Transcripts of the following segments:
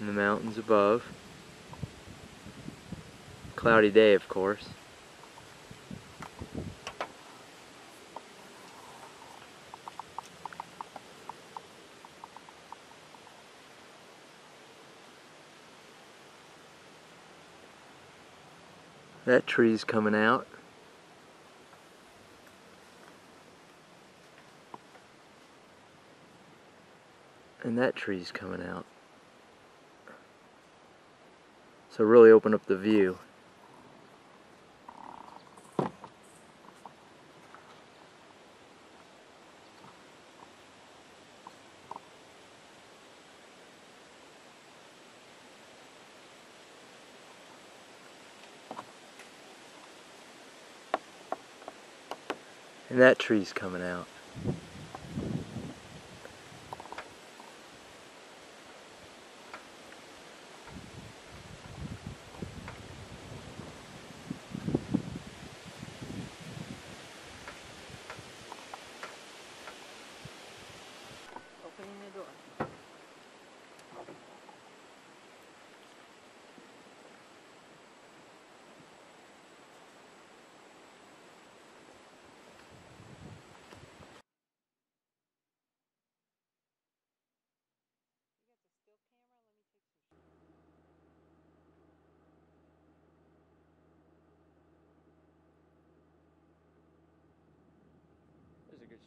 in the mountains above. Cloudy day, of course. That tree's coming out. And that tree's coming out. So really open up the view. And that tree's coming out.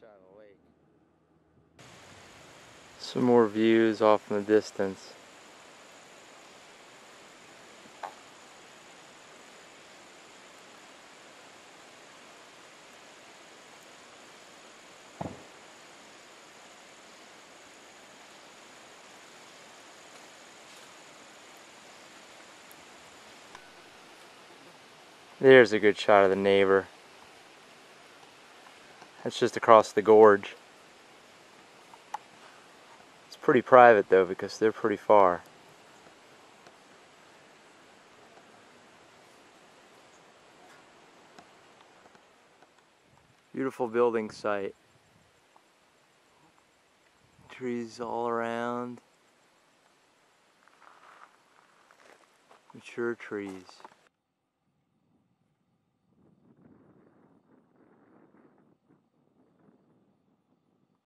Shot of the lake. Some more views off in the distance. There's a good shot of the neighbor. That's just across the gorge. It's pretty private though because they're pretty far. Beautiful building site. Trees all around. Mature trees.